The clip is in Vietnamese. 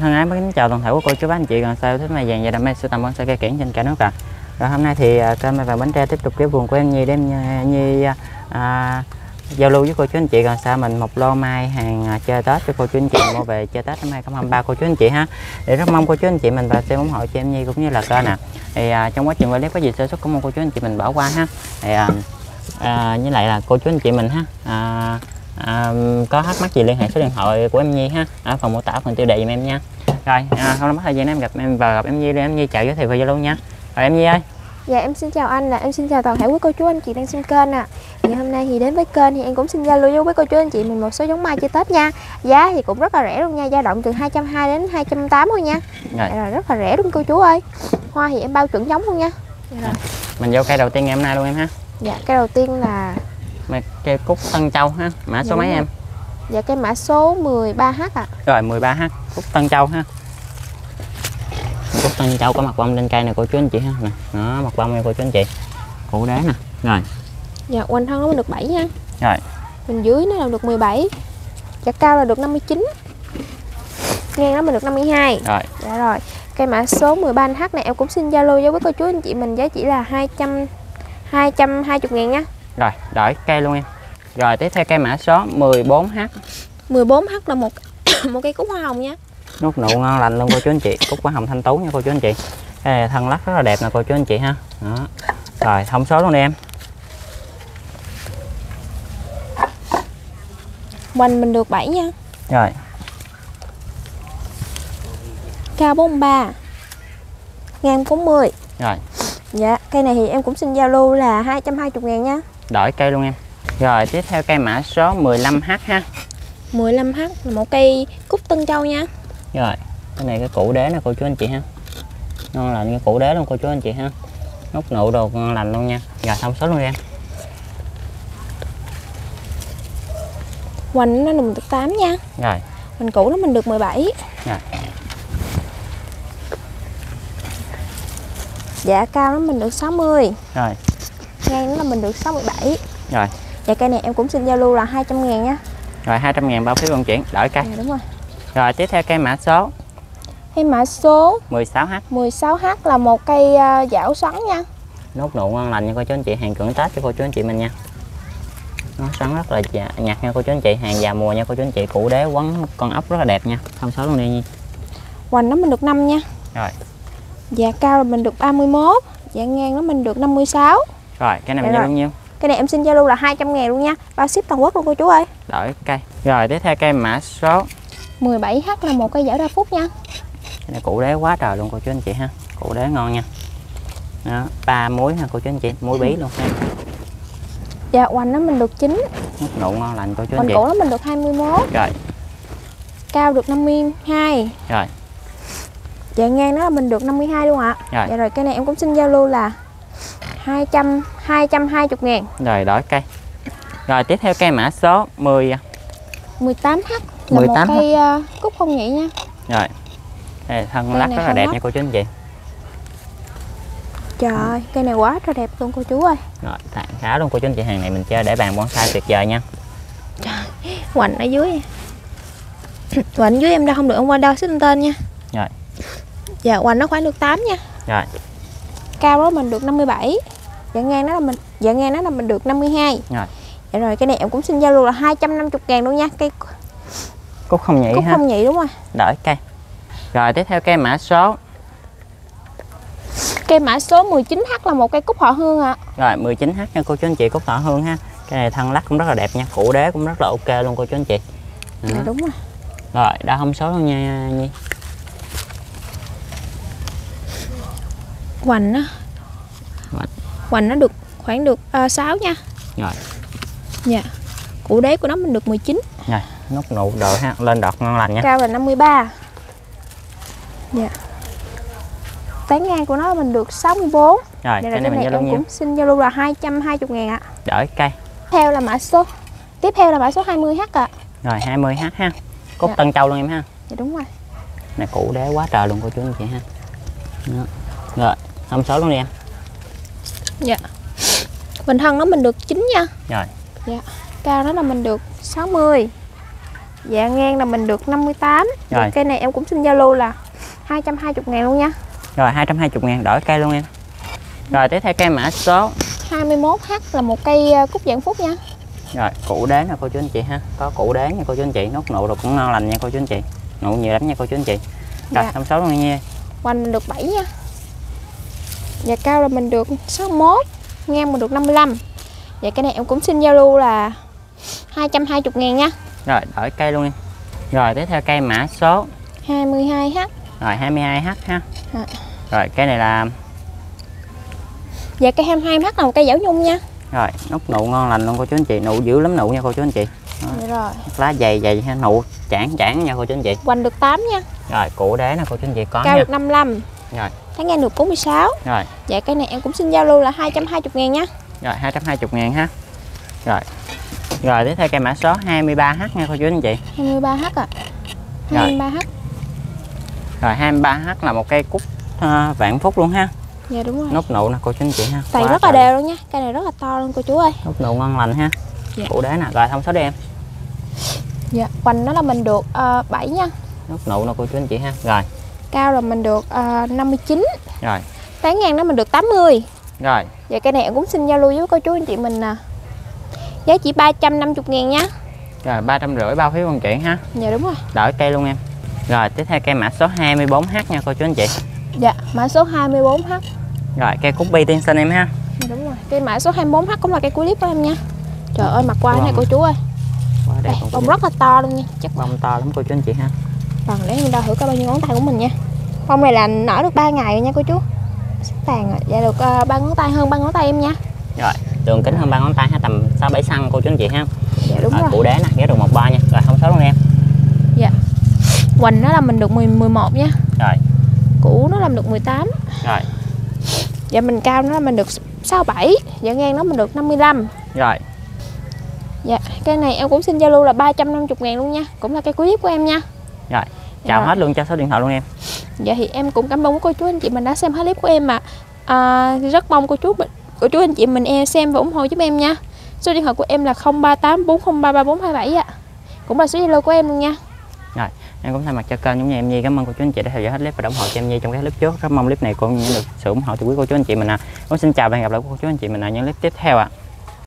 thân ái mến chào toàn thể của cô chú bác anh chị. Còn sao thích mai vàng và đam mê sưu tầm bonsai cây kiển trên cả nước à rồi hôm nay thì à, kênh kênh vàng bánh tre tiếp tục cái vườn của em nhi đem à, nhi à, giao lưu với cô chú anh chị. Còn sao mình một lô mai hàng à, chơi tết cho cô chú anh chị mua về chơi tết năm 2023 cô chú anh chị ha. Để rất mong cô chú anh chị mình và xem ủng hộ cho em nhi cũng như là kênh nè thì à, trong quá trình quay clip có gì sơ xuất cũng mong cô chú anh chị mình bỏ qua ha. Thì à, à, với lại là cô chú anh chị mình ha. À, à, có thắc mắc gì liên hệ số điện thoại của em Nhi ha ở phần mô tả phần tiêu đề giùm em nha rồi à, không mất thời gian em gặp em và gặp em Nhi để em Nhi chào giới thiệu về Zalo nha rồi em Nhi ơi Dạ em xin chào anh là em xin chào toàn thể quý cô chú anh chị đang xem kênh ạ. À. Thì hôm nay thì đến với kênh thì em cũng xin giao lưu với cô chú anh chị mình một số giống mai chơi Tết nha. Giá thì cũng rất là rẻ luôn nha, dao động từ 220 đến 280 thôi nha. rồi, Dạ, rồi rất là rẻ luôn cô chú ơi. Hoa thì em bao chuẩn giống luôn nha. Dạ, rồi. mình vô cây đầu tiên ngày hôm nay luôn em ha dạ cái đầu tiên là Mà cây cúc Tân Châu ha mã số Dạ, mấy đúng em dạ cái mã số 13H ạ. À. rồi 13h cúc Tân Châu ha cúc Tân Châu có mặt bông trên cây này cô chú anh chị ha nè đó mặt bông này cô chú anh chị củ đá nè rồi Dạ quanh thân nó được 7 nha. rồi Mình dưới nó là được 17. Dạ cao là được 59. Ngang nó mình được 52. rồi Dạ rồi. Cây mã số 13H này em cũng xin lưu với cô chú anh chị mình giá chỉ là 200 220 ngàn nha. Rồi đổi cây luôn em rồi tiếp theo cây mã số 14h 14H là một một cây cúc hoa hồng nha. nút nụ ngon lành luôn cô chú anh chị cúc quả hồng thanh tú nha cô chú anh chị cái này thân lắc rất là đẹp nè cô chú anh chị ha đó rồi thông số luôn đi em Hoành mình được 7 nha. rồi Cao 43. Ngang 40. rồi Dạ, cây này thì em cũng xin giao lưu là 220 ngàn nha. Đổi cây luôn em rồi tiếp theo cây mã số 15h ha 15H là một cây cúc Tân Châu nha. rồi cái này cái củ đế nè cô chú anh chị ha ngon lành cái củ đế luôn cô chú anh chị ha nút nụ đồ ngon lành luôn nha rồi thông số luôn em Hoành nó mình được 8 nha. rồi Hoành cũ nó mình được 17. Rồi. Dạ cao nó mình được 60. rồi Ngang nó là mình được 67. rồi Dạ cây này em cũng xin giao lưu là 200 ngàn nha. rồi 200 ngàn bao phí vận chuyển đổi cây Dạ đúng rồi. rồi tiếp theo cây mã số Cây mã số 16h 16H là một cây uh, dảo xoắn nha. nốt nụ ngon lành nha cô chú anh chị hàng cưỡng tết cho cô chú anh chị mình nha nó xoắn rất là dạ, nhạt nha cô chú anh chị hàng già mùa nha cô chú anh chị củ đế quấn con ốc rất là đẹp nha thông số luôn đi nhi Hoành nó mình được 5 nha. rồi Dạ cao là mình được 31. Dạ ngang nó mình được 56. Rồi cái này mình giao bao nhiêu Cây này em xin giao lưu là 200 ngàn luôn nha. Bao ship toàn quốc luôn cô chú ơi. đổi cây rồi tiếp theo cây mã số 17H là một cây dảo đa phúc nha. cái này củ đế quá trời luôn cô chú anh chị ha củ đế ngon nha đó ba muối ha cô chú anh chị muối bí luôn ha Dạ hoành nó mình được 9. nốt nụ ngon lành cô chú anh Hoành chị cổ nó mình được 21. rồi Cao được 52. rồi Dạ ngang nó là mình được 52 luôn ạ. Rồi. Dạ rồi cây này em cũng xin giao lưu là 200 220 ngàn. rồi đổi cây rồi tiếp theo cây mã số 10 18H là 18H. một cây uh, cúc không nhị nha. rồi Đây, thân lắc rất là đẹp lắc. nha cô chú anh chị Trời ơi, cây này quá trời đẹp luôn cô chú ơi. rồi tặng khá luôn cô chú anh chị hàng này mình chơi để bàn bonsai tuyệt vời nha Hoành ở dưới. Hoành dưới em đo không được em qua đo xích tên nha. Rồi. Dạ hoành nó khoảng được 8 nha. rồi Cao đó mình được 57. Dạ ngang nó là mình dạ ngang nó là mình được 52. Rồi. Dạ rồi cái này em cũng xin giao lưu là 250 ngàn luôn nha. Cây cúc không nhỉ cúc ha không nhị đúng rồi. đổi cây rồi tiếp theo cây mã số Cây mã số 19H là một cây cúc họ hương ạ. rồi 19h nha cô chú anh chị cúc thọ hương ha cái này thân lắc cũng rất là đẹp nha củ đế cũng rất là ok luôn cô chú anh chị Đó. Dạ đúng rồi. rồi đã thông số luôn nha nhi Hoành nó Hoành. Hoành nó được khoảng được uh, 6 nha. rồi Dạ. Củ đế của nó mình được 19, rồi nút nụ đồ ha lên đọt ngon lành nha cao là 53. Dạ. Tán ngang của nó mình được 64. rồi Dạ cái rồi này mình giao nhiêu cũng xin giao lưu là 220 ngàn ạ. đổi cây Theo là mã số Tiếp theo là mã số 20H ạ. rồi 20h ha cúc Dạ. tân châu luôn em ha Dạ đúng rồi. này củ đế quá trời luôn cô chú anh chị ha Đó. rồi thông số luôn đi em. Dạ. Bình thân nó mình được 9 nha. rồi. Cao đó là mình được 60. Dạ ngang là mình được 58 Rồi. Cây này em cũng xin giao lưu là 220 ngàn luôn nha. Rồi 220 ngàn đổi cây luôn em. Rồi tiếp theo cây mã số. 21H là một cây ờ, cúc dạng phúc nha. Rồi củ đế nè cô chú anh chị ha. Có củ đế nha cô chú anh chị. Nốt nụ rồi cũng ngon lành nha cô chú anh chị. Nụ nhiều lắm nha cô chú anh chị. Rồi Dạ. thông số luôn nha. Mình được 7 nha Dạ cao là mình được 61 Ngang mình được 55 Dạ cái này em cũng xin giao lưu là 220 ngàn nha Rồi đổi cây luôn em Rồi tiếp theo cây mã số. 22H Rồi 22H ha. Dạ. Rồi cây này là Dạ cây 22H là một cây dảo nhung nha. Rồi nốt nụ ngon lành luôn cô chú anh chị. Nụ dữ lắm nụ nha cô chú anh chị. Dạ rồi. Lá dày dày ha Nụ chản chản nha cô chú anh chị. Hoành được 8 nha. Rồi củ đế nè cô chú anh chị có Cao nha. được 55 Rồi. Tháng ngang được 46 Rồi. Dạ cái này em cũng xin giao lưu là 220 ngàn nha. Rồi 220 ngàn ha. Rồi. Rồi tiếp theo cây mã số 23H nha cô chú anh chị. 23H à Rồi. 23H Rồi 23H là một cây cúc ờ, vạn phúc luôn ha. Dạ đúng rồi. Nốt nụ nè cô chú anh chị ha. Quá rất là đều luôn nha. Cây này rất là to luôn cô chú ơi. Nốt nụ ngon lành ha. Dạ. Củ đế nè. Rồi thông số đi em. Dạ Hoành nó là mình được uh, 7 nha. Nốt nụ nè cô chú anh chị ha. Rồi Cao là mình được uh, 59 Rồi. Tán ngang nó mình được 80 Rồi. Dạ cây này em cũng xin giao lưu với cô chú anh chị mình nè. Giá chỉ 350 ngàn nha. Rồi ba trăm rưỡi bao phí vận chuyển ha. Dạ đúng rồi. Đổi cây luôn em. Rồi tiếp theo cây mã số 24H nha cô chú anh chị. Dạ mã số 24H Rồi cây cúc bi tiên sinh em ha. Dạ đúng rồi Cây mã số 24H cũng là cây clip của em nha. Trời ơi mặt qua này cô chú ơi. Đây, bông rất là to luôn nha Chắc Bông to lắm cô chú anh chị ha Vâng để em đo thử coi bao nhiêu ngón tay của mình nha. Bông này là nở được 3 ngày rồi nha cô chú. Tàn rồi Dạ được uh, 3 ngón tay hơn 3 ngón tay em nha. Rồi đường kính hơn ba ngón tay ha Tầm 6-7 xăng cô chú anh chị ha. Dạ đúng Rồi rồi. củ đế nè ghé được một ba nha. Rồi thông số luôn em. Hoành nó là mình được 10, 11 nha. Rồi. Củ nó làm được 18 Rồi. Dạ mình cao nó là mình được 67 Dạ ngang nó mình được 55 Rồi. Dạ cây này em cũng xin giao lưu là 350 ngàn luôn nha. Cũng là cây clip của em nha Rồi Chào Rồi. hết luôn cho số điện thoại luôn em. Dạ thì em cũng cảm ơn cô chú anh chị mình đã xem hết clip của em mà à, Rất mong cô chú cô chú anh chị mình em xem và ủng hộ giúp em nha. Số điện thoại của em là 038 403 3427 ạ. Cũng là số Zalo của em luôn nha. Em cũng thay mặt cho kênh cũng như em Nhi cảm ơn cô chú anh chị đã theo dõi hết clip và ủng hộ cho em Nhi trong cái clip trước. Rất mong clip này cũng được sự ủng hộ từ quý cô chú anh chị mình à cũng xin chào và hẹn gặp lại cô chú anh chị mình ở những clip tiếp theo ạ